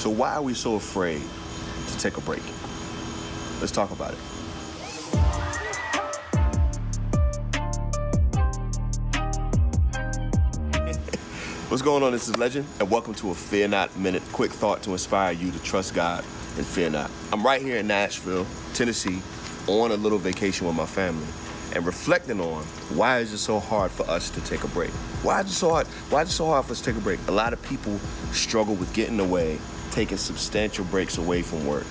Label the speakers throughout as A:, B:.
A: So why are we so afraid to take a break? Let's talk about it. What's going on? This is Legin, and welcome to a Fear Not Minute. Quick thought to inspire you to trust God and fear not. I'm right here in Nashville, Tennessee, on a little vacation with my family, and reflecting on why is it so hard for us to take a break? Why is it so hard? Why is it so hard for us to take a break? A lot of people struggle with getting away, taking substantial breaks away from work.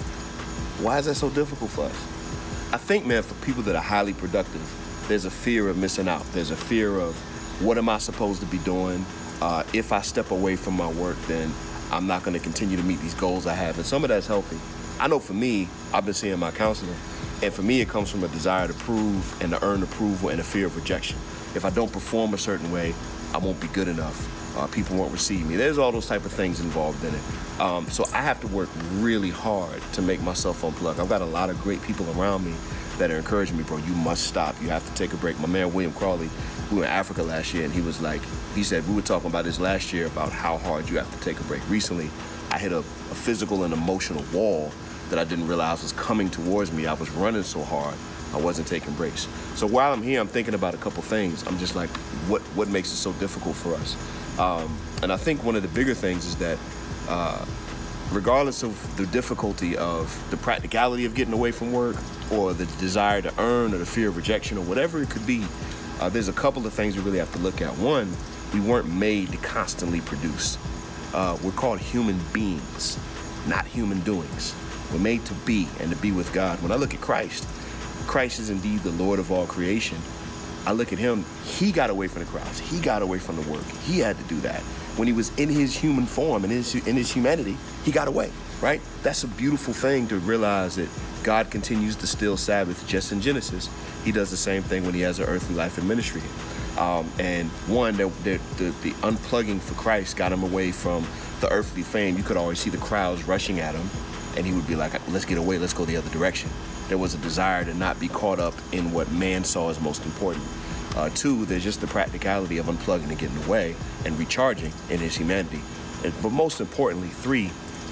A: Why is that so difficult for us? I think, man, for people that are highly productive, there's a fear of missing out. There's a fear of what am I supposed to be doing? Uh, if I step away from my work, then I'm not going to continue to meet these goals I have. And some of that's healthy. I know for me, I've been seeing my counselor, and for me, it comes from a desire to prove and to earn approval and a fear of rejection. If I don't perform a certain way, I won't be good enough. Uh, people won't receive me. There's all those type of things involved in it. Um, so I have to work really hard to make myself unplug. I've got a lot of great people around me that are encouraging me, bro. You must stop. You have to take a break. My man William Crawley, we were in Africa last year, and he was like, he said we were talking about this last year about how hard you have to take a break. Recently, I hit a, a physical and emotional wall that I didn't realize was coming towards me. I was running so hard, I wasn't taking breaks. So while I'm here, I'm thinking about a couple things. I'm just like, what what makes it so difficult for us? Um, and I think one of the bigger things is that, uh, regardless of the difficulty of the practicality of getting away from work, or the desire to earn, or the fear of rejection, or whatever it could be, uh, there's a couple of things we really have to look at. One, we weren't made to constantly produce. Uh, we're called human beings, not human doings. We're made to be and to be with God. When I look at Christ, Christ is indeed the Lord of all creation. I look at him, he got away from the crowds. He got away from the work. He had to do that. When he was in his human form and in his, in his humanity, he got away, right? That's a beautiful thing to realize that God continues to still Sabbath just in Genesis. He does the same thing when he has an earthly life and ministry. Um, and one, the, the, the, the unplugging for Christ got him away from the earthly fame. You could always see the crowds rushing at him and he would be like, let's get away, let's go the other direction. There was a desire to not be caught up in what man saw as most important. Uh, two, there's just the practicality of unplugging and getting away and recharging in his humanity. And, but most importantly, three,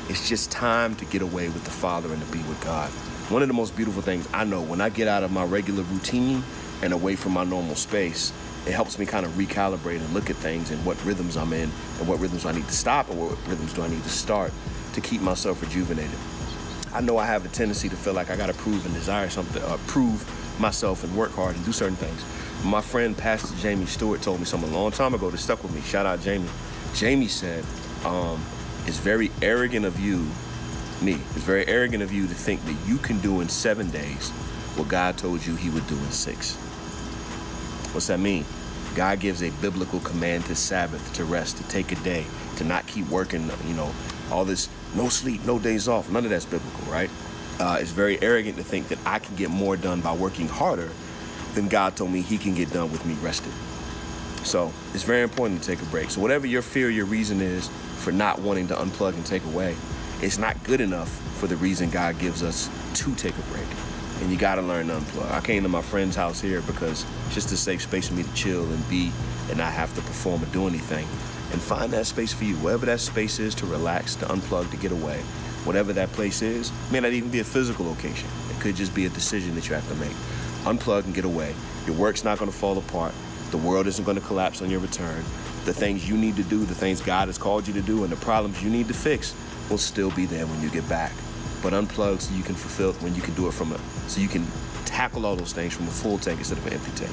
A: it's just time to get away with the Father and to be with God. One of the most beautiful things I know when I get out of my regular routine and away from my normal space, it helps me kind of recalibrate and look at things and what rhythms I'm in and what rhythms I need to stop and what rhythms do I need to start to keep myself rejuvenated. I know I have a tendency to feel like I got to prove and desire something, uh, prove myself and work hard and do certain things. My friend Pastor Jamie Stewart told me something a long time ago that stuck with me. Shout out Jamie. Jamie said, um, "It's very arrogant of you, me. It's very arrogant of you to think that you can do in seven days what God told you He would do in six. What's that mean? God gives a biblical command to Sabbath, to rest, to take a day, to not keep working, you know, all this no sleep, no days off. None of that's biblical, right? Uh, it's very arrogant to think that I can get more done by working harder than God told me He can get done with me rested. So it's very important to take a break. So whatever your fear, your reason is for not wanting to unplug and take away, it's not good enough for the reason God gives us to take a break. And you gotta learn to unplug. I came to my friend's house here because it's just a safe space for me to chill and be and not have to perform or do anything and find that space for you. Wherever that space is to relax, to unplug, to get away. Whatever that place is, may not even be a physical location. It could just be a decision that you have to make. Unplug and get away. Your work's not going to fall apart. The world isn't going to collapse on your return. The things you need to do, the things God has called you to do, and the problems you need to fix will still be there when you get back. But unplug so you can fulfill when you can do it from a so you can tackle all those things from a full tank instead of an empty tank.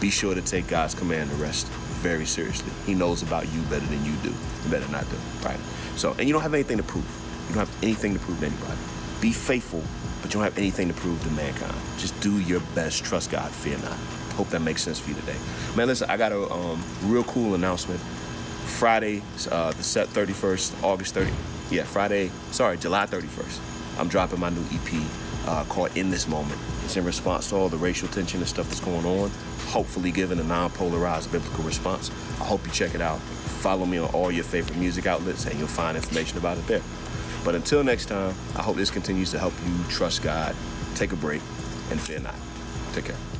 A: Be sure to take God's command to rest very seriously. He knows about you better than you do. You better not do, right? So, and you don't have anything to prove. You don't have anything to prove to anybody. Be faithful, but you don't have anything to prove to mankind. Just do your best. Trust God. Fear not. Hope that makes sense for you today. Man, listen, I got a um, real cool announcement. Friday, uh, the set 31st, August 30. Yeah, Friday, sorry, July 31st. I'm dropping my new EP uh, called In This Moment. It's in response to all the racial tension and stuff that's going on hopefully giving a non-polarized biblical response. I hope you check it out. Follow me on all your favorite music outlets and you'll find information about it there. But until next time, I hope this continues to help you trust God, take a break, and fear not. Take care.